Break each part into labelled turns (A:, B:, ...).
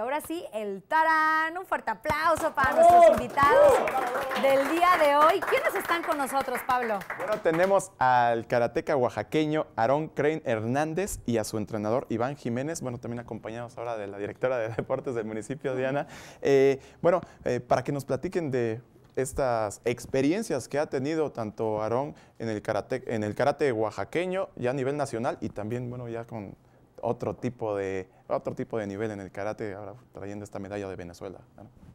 A: Ahora sí, el Tarán. Un fuerte aplauso para nuestros invitados del día de hoy. ¿Quiénes están con nosotros, Pablo?
B: Bueno, tenemos al karateca oaxaqueño Aarón Crane Hernández y a su entrenador Iván Jiménez, bueno, también acompañados ahora de la directora de deportes del municipio, Diana. Eh, bueno, eh, para que nos platiquen de estas experiencias que ha tenido tanto Aarón en el karate, en el karate oaxaqueño ya a nivel nacional y también, bueno, ya con otro tipo de otro tipo de nivel en el karate, ahora trayendo esta medalla de Venezuela.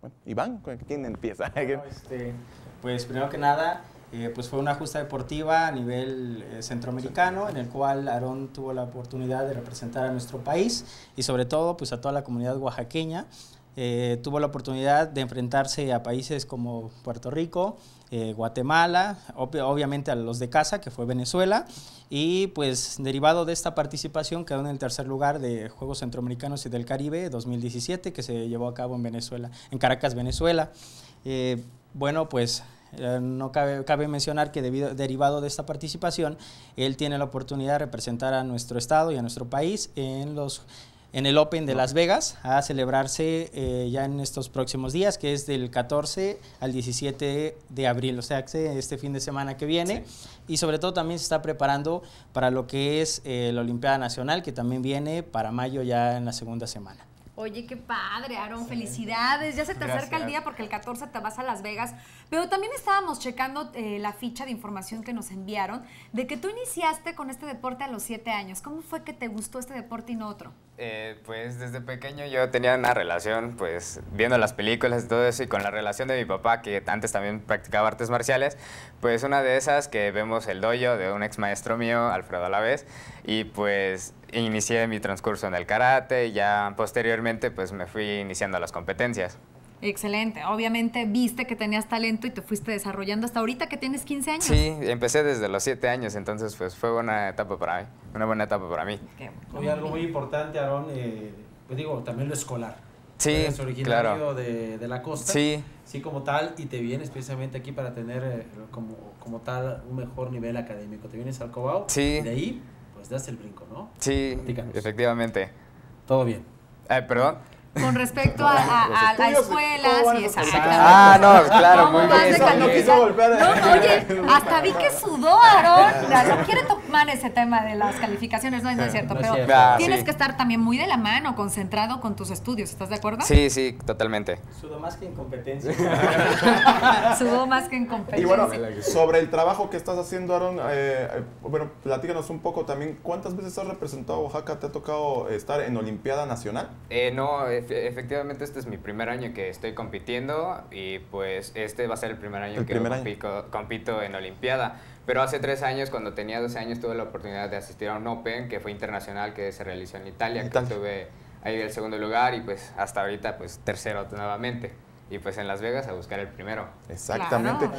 B: Bueno, Iván, ¿quién empieza?
C: Este, pues primero que nada, eh, pues fue una justa deportiva a nivel eh, centroamericano, en el cual Aarón tuvo la oportunidad de representar a nuestro país y sobre todo pues a toda la comunidad oaxaqueña. Eh, tuvo la oportunidad de enfrentarse a países como Puerto Rico, eh, Guatemala, obviamente a los de casa, que fue Venezuela, y pues derivado de esta participación quedó en el tercer lugar de Juegos Centroamericanos y del Caribe 2017, que se llevó a cabo en Venezuela, en Caracas, Venezuela. Eh, bueno, pues no cabe, cabe, mencionar que debido, derivado de esta participación, él tiene la oportunidad de representar a nuestro estado y a nuestro país en los en el Open de Las Vegas a celebrarse eh, ya en estos próximos días, que es del 14 al 17 de abril, o sea, este fin de semana que viene. Y sobre todo también se está preparando para lo que es eh, la Olimpiada Nacional, que también viene para mayo ya en la segunda semana.
A: Oye, qué padre, Aaron, felicidades. Ya se te acerca el día porque el 14 te vas a Las Vegas. Pero también estábamos checando eh, la ficha de información que nos enviaron de que tú iniciaste con este deporte a los 7 años. ¿Cómo fue que te gustó este deporte y no otro?
D: Eh, pues desde pequeño yo tenía una relación, pues viendo las películas y todo eso, y con la relación de mi papá, que antes también practicaba artes marciales, pues una de esas que vemos el dojo de un ex maestro mío, Alfredo Alavés, y pues inicié mi transcurso en el karate y ya posteriormente pues me fui iniciando las competencias.
A: Excelente. Obviamente viste que tenías talento y te fuiste desarrollando hasta ahorita que tienes 15 años.
D: Sí, empecé desde los 7 años, entonces pues fue una etapa para mí, una buena etapa para mí.
E: Oye, algo muy importante, Aarón, eh, pues digo, también lo escolar.
D: Sí,
E: Eres originario de, de, la costa.
D: Sí.
E: Sí, como tal, y te vienes precisamente aquí para tener eh, como, como tal un mejor nivel académico. Te vienes al Cobao.
D: Sí.
E: Y de ahí, pues das el brinco, ¿no?
D: Sí, efectivamente.
E: Todo bien.
D: Eh, ¿Perdón?
A: con respecto a, a, a las escuelas y esa.
D: Ah, no, claro, muy bien.
A: No, oye, hasta vi que sudó Aarón. No quiere ese tema de las calificaciones, no, es cierto, pero
D: ah,
A: tienes que estar también muy de la mano, concentrado con tus estudios, ¿estás de acuerdo?
D: Sí, sí, totalmente.
C: Sudó más que en competencia.
A: Sudó más que en competencia.
B: Y bueno, sobre el trabajo que estás haciendo, Aaron, eh, eh, bueno, platícanos un poco también, ¿cuántas veces has representado a Oaxaca? ¿Te ha tocado estar en Olimpiada Nacional?
D: Eh, no, efectivamente este es mi primer año que estoy compitiendo y pues este va a ser el primer año que compito, en Olimpiada. Pero hace tres años, cuando tenía 12 años, tuve la oportunidad de asistir a un Open que fue internacional que se realizó en Italia, que tuve ahí el segundo lugar y pues hasta ahorita pues tercero nuevamente y pues en Las Vegas a buscar el primero.
B: Exactamente.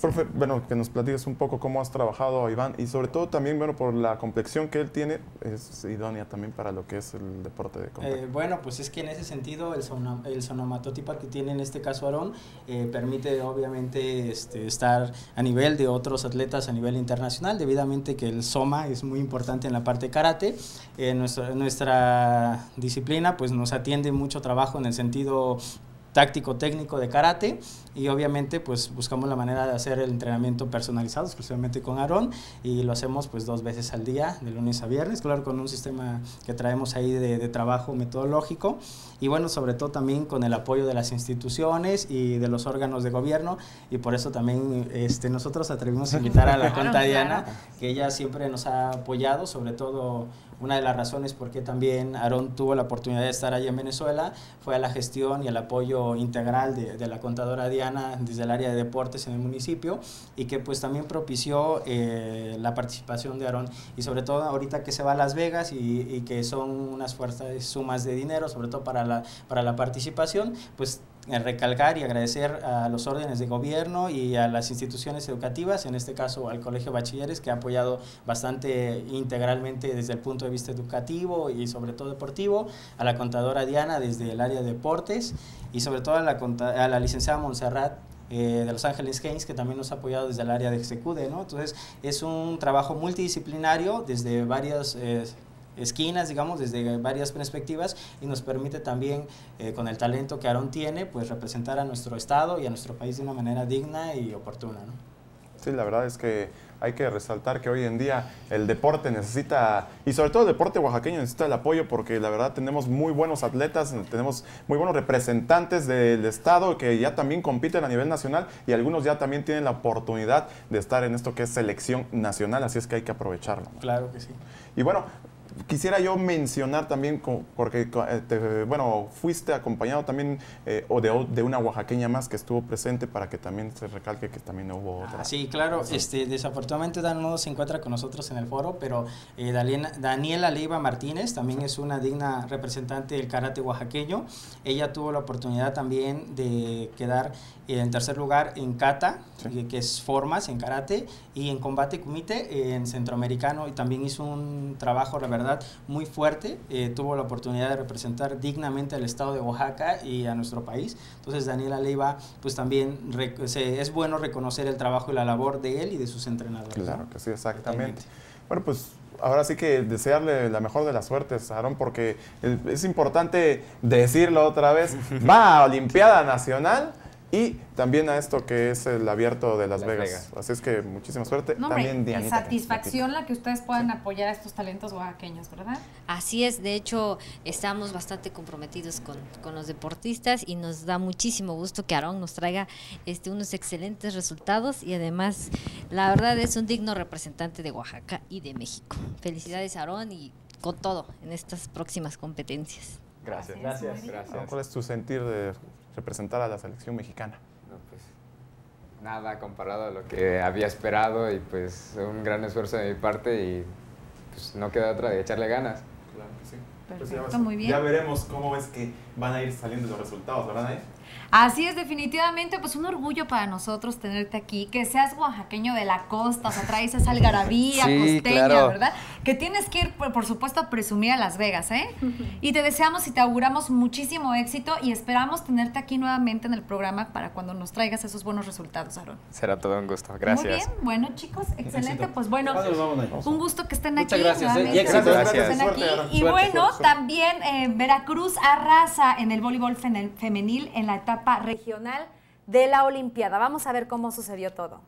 B: Profe, bueno, que nos platiques un poco cómo has trabajado, Iván, y sobre todo también, bueno, por la complexión que él tiene, es idónea también para lo que es el deporte de contacto.
C: Eh, bueno, pues es que en ese sentido el, el sonomatotipo que tiene en este caso Aarón eh, permite obviamente este, estar a nivel de otros atletas a nivel internacional, debidamente que el soma es muy importante en la parte de karate. Eh, nuestra, nuestra disciplina pues nos atiende mucho trabajo en el sentido táctico técnico de karate y obviamente pues buscamos la manera de hacer el entrenamiento personalizado exclusivamente con Aarón y lo hacemos pues dos veces al día de lunes a viernes claro con un sistema que traemos ahí de, trabajo metodológico y bueno sobre todo también con el apoyo de las instituciones y de los órganos de gobierno y por eso también este nosotros atrevimos a invitar a la conta Diana que ella siempre nos ha apoyado sobre todo una de las razones por qué también Aarón tuvo la oportunidad de estar allí en Venezuela fue a la gestión y el apoyo integral de, de, la contadora Diana desde el área de deportes en el municipio y que pues también propició eh, la participación de Aarón. Y sobre todo ahorita que se va a Las Vegas y, y que son unas fuertes sumas de dinero, sobre todo para la, para la participación, pues recalcar y agradecer a los órdenes de gobierno y a las instituciones educativas, en este caso al Colegio Bachilleres, que ha apoyado bastante integralmente desde el punto de vista educativo y sobre todo deportivo, a la contadora Diana desde el área de deportes y sobre todo a la, a la licenciada Montserrat eh, de Los Ángeles Games, que también nos ha apoyado desde el área de Execude, ¿no? Entonces, es un trabajo multidisciplinario desde varios... Eh, esquinas, digamos, desde varias perspectivas y nos permite también, eh, con el talento que Aarón tiene, pues representar a nuestro estado y a nuestro país de una manera digna y oportuna. ¿no?
B: Sí, la verdad es que hay que resaltar que hoy en día el deporte necesita, y sobre todo el deporte oaxaqueño necesita el apoyo porque la verdad tenemos muy buenos atletas, tenemos muy buenos representantes del Estado que ya también compiten a nivel nacional y algunos ya también tienen la oportunidad de estar en esto que es selección nacional, así es que hay que aprovecharlo.
C: Claro que sí.
B: Y bueno, quisiera yo mencionar también, porque eh, bueno, fuiste acompañado también eh, o de, una oaxaqueña más que estuvo presente para que también se recalque que también hubo otra.
C: sí, claro, este, desafortunadamente Dan no se encuentra con nosotros en el foro, pero eh, Daniela Leiva Martínez también es una digna representante del karate oaxaqueño. Ella tuvo la oportunidad también de quedar en tercer lugar en kata, que, es formas en karate, y en combate kumite en centroamericano, y también hizo un trabajo, la verdad, muy fuerte. Eh, tuvo la oportunidad de representar dignamente al estado de Oaxaca y a nuestro país. Entonces, Daniela Leiva, pues también es bueno reconocer el trabajo y la labor de él y de sus entrenadores.
B: Claro que sí, exactamente. Bueno, pues ahora sí que desearle la mejor de las suertes, Aaron, porque es importante decirlo otra vez. Va a Olimpiada Nacional y también a esto que es el abierto de Las, Vegas. Así es que muchísima suerte. también
A: satisfacción la que ustedes puedan apoyar a estos talentos oaxaqueños, ¿verdad?
F: Así es, de hecho estamos bastante comprometidos con, los deportistas y nos da muchísimo gusto que Aarón nos traiga este, unos excelentes resultados y además la verdad es un digno representante de Oaxaca y de México. Felicidades Aarón y con todo en estas próximas competencias.
B: Gracias. Gracias. Gracias. ¿Cuál es tu sentir de representar a la selección mexicana?
D: No, pues nada comparado a lo que había esperado y pues un gran esfuerzo de mi parte y pues no queda otra de echarle ganas.
B: Claro que sí. Pues Perfecto, muy bien. Ya veremos cómo es que van a ir saliendo los resultados, ¿verdad?
A: Así es, definitivamente, pues un orgullo para nosotros tenerte aquí, que seas oaxaqueño de la costa, o sea, traes esa algarabía costeña, ¿verdad? Que tienes que ir, por, supuesto, a presumir a Las Vegas, ¿eh? Y te deseamos y te auguramos muchísimo éxito y esperamos tenerte aquí nuevamente en el programa para cuando nos traigas esos buenos resultados, Aaron.
D: Será todo un gusto, gracias. Muy bien,
A: bueno, chicos, excelente, pues bueno, un gusto que estén aquí.
E: gracias, ¿eh? y éxito.
A: gracias. Y bueno, también eh, Veracruz arrasa en el voleibol femenil en la etapa regional de la Olimpiada. Vamos a ver cómo sucedió todo.